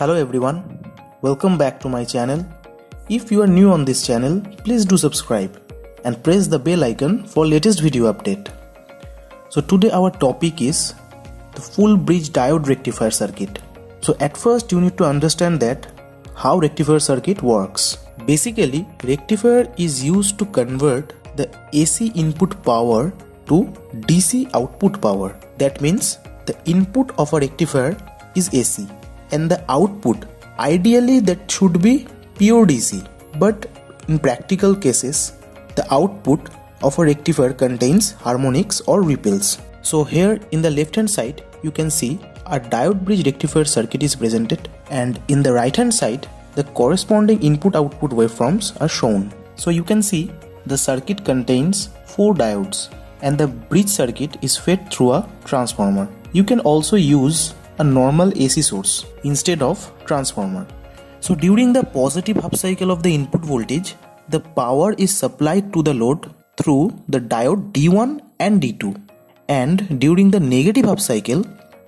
Hello everyone, welcome back to my channel. If you are new on this channel, please do subscribe and press the bell icon for latest video update. So today our topic is the full bridge diode rectifier circuit. So at first you need to understand that how rectifier circuit works. Basically, rectifier is used to convert the AC input power to DC output power. That means the input of a rectifier is AC and the output ideally that should be pure DC but in practical cases the output of a rectifier contains harmonics or ripples. So here in the left hand side you can see a diode bridge rectifier circuit is presented and in the right hand side the corresponding input output waveforms are shown. So you can see the circuit contains 4 diodes and the bridge circuit is fed through a transformer. You can also use a normal AC source instead of transformer. So during the positive half cycle of the input voltage, the power is supplied to the load through the diode D1 and D2 and during the negative half cycle,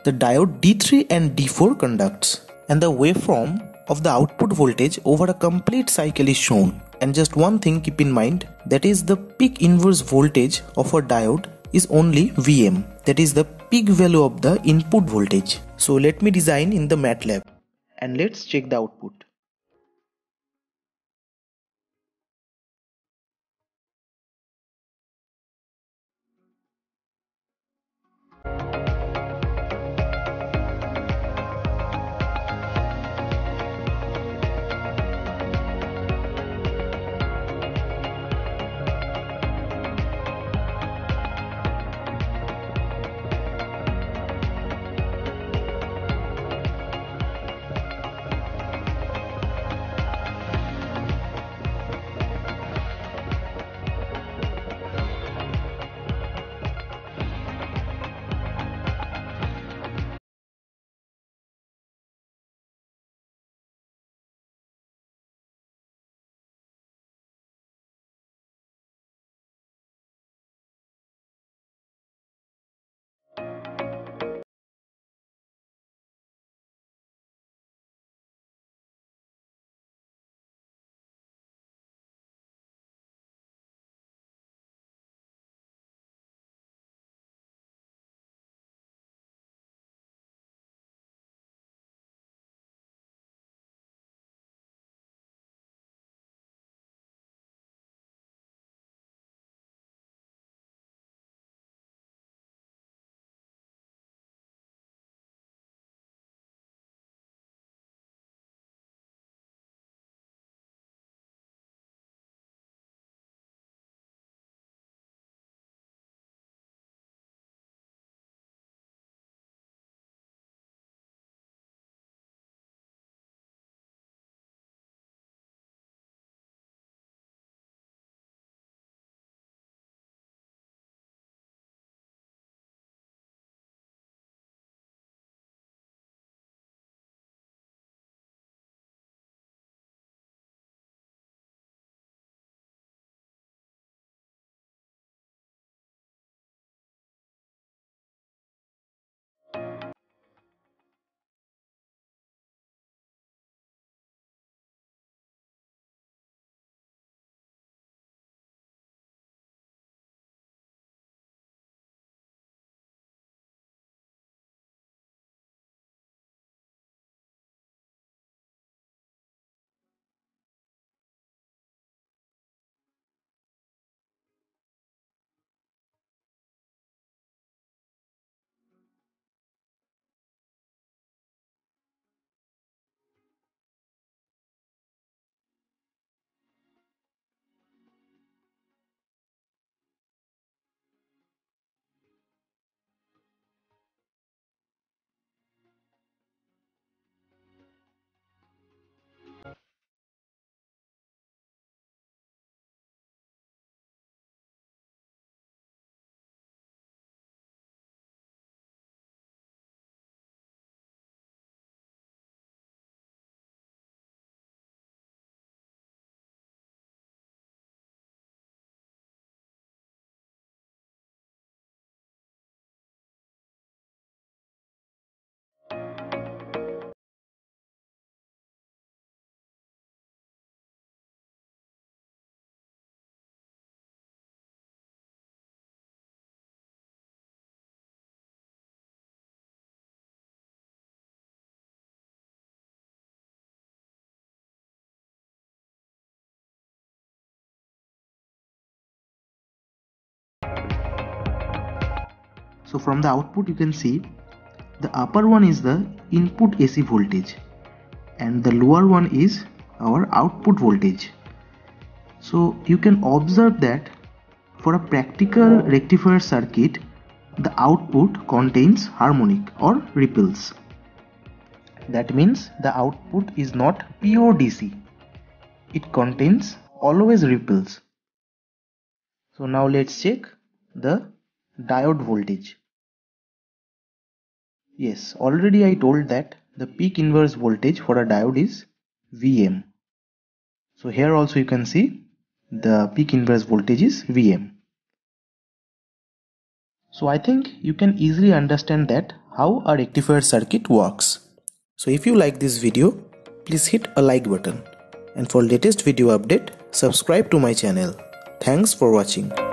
the diode D3 and D4 conducts and the waveform of the output voltage over a complete cycle is shown. And just one thing keep in mind that is the peak inverse voltage of a diode is only Vm that is the peak value of the input voltage. So let me design in the MATLAB and let's check the output. so from the output you can see the upper one is the input AC voltage and the lower one is our output voltage. So you can observe that for a practical rectifier circuit the output contains harmonic or ripples. That means the output is not pure DC it contains always ripples. So now let's check the diode voltage yes already I told that the peak inverse voltage for a diode is Vm. So here also you can see the peak inverse voltage is Vm. So I think you can easily understand that how a rectifier circuit works. So if you like this video please hit a like button. And for latest video update subscribe to my channel. Thanks for watching